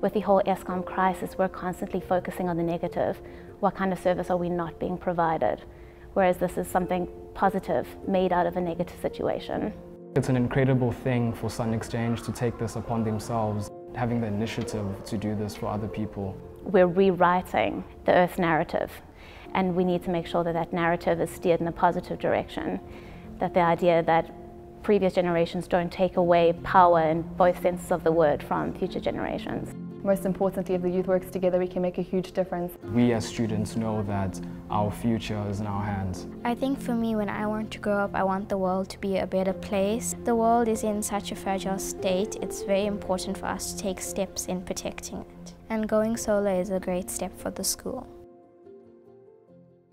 With the whole Eskom crisis, we're constantly focusing on the negative. What kind of service are we not being provided? Whereas this is something positive made out of a negative situation. It's an incredible thing for Sun Exchange to take this upon themselves, having the initiative to do this for other people. We're rewriting the Earth narrative, and we need to make sure that that narrative is steered in a positive direction. That the idea that previous generations don't take away power in both senses of the word from future generations. Most importantly, if the youth works together, we can make a huge difference. We as students know that our future is in our hands. I think for me, when I want to grow up, I want the world to be a better place. The world is in such a fragile state, it's very important for us to take steps in protecting it. And going solar is a great step for the school.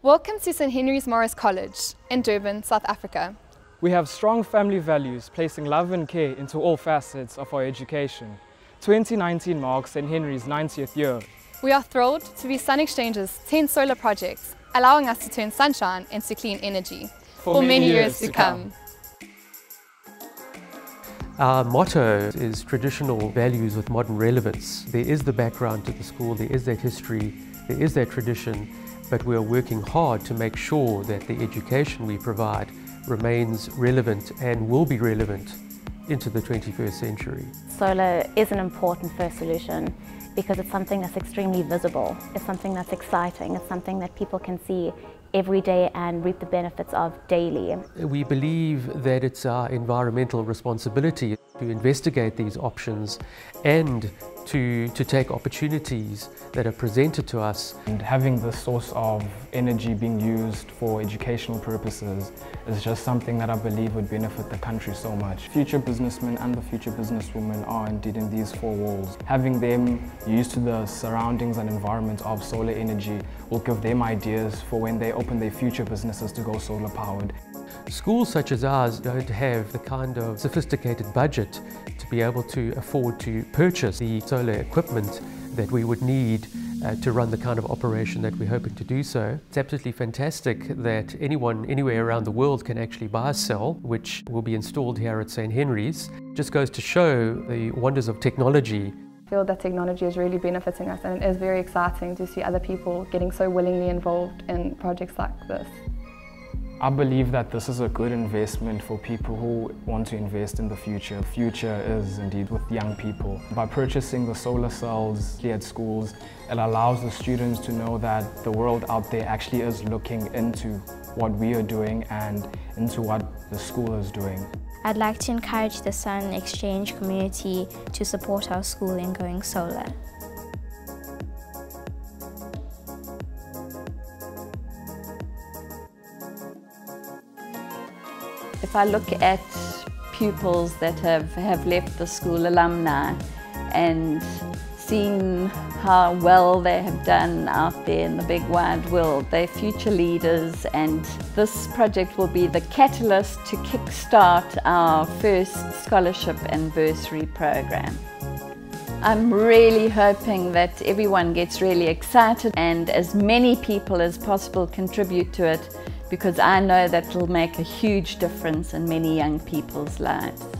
Welcome to St Henry's Marist College in Durban, South Africa. We have strong family values, placing love and care into all facets of our education. 2019 marks St Henry's 90th year. We are thrilled to be Sun Exchange's 10 solar projects, allowing us to turn sunshine into clean energy for, for many, many, years, years to come. come. Our motto is traditional values with modern relevance. There is the background to the school, there is that history, there is that tradition, but we are working hard to make sure that the education we provide remains relevant and will be relevant into the 21st century. Solar is an important first solution because it's something that's extremely visible. It's something that's exciting. It's something that people can see every day and reap the benefits of daily. We believe that it's our environmental responsibility to investigate these options and to, to take opportunities that are presented to us. And having the source of energy being used for educational purposes is just something that I believe would benefit the country so much. Future businessmen and the future businesswomen are indeed in these four walls. Having them used to the surroundings and environment of solar energy will give them ideas for when they open their future businesses to go solar powered. Schools such as ours don't have the kind of sophisticated budget to be able to afford to purchase the solar equipment that we would need uh, to run the kind of operation that we're hoping to do so. It's absolutely fantastic that anyone anywhere around the world can actually buy a cell, which will be installed here at St. Henry's. Just goes to show the wonders of technology. I feel that technology is really benefiting us and it is very exciting to see other people getting so willingly involved in projects like this. I believe that this is a good investment for people who want to invest in the future. The future is indeed with young people. By purchasing the solar cells here at schools, it allows the students to know that the world out there actually is looking into what we are doing and into what the school is doing. I'd like to encourage the Sun Exchange community to support our school in going solar. If I look at pupils that have, have left the school, alumni, and seen how well they have done out there in the big wide world. They're future leaders and this project will be the catalyst to kickstart our first scholarship and bursary program. I'm really hoping that everyone gets really excited and as many people as possible contribute to it because I know that will make a huge difference in many young people's lives.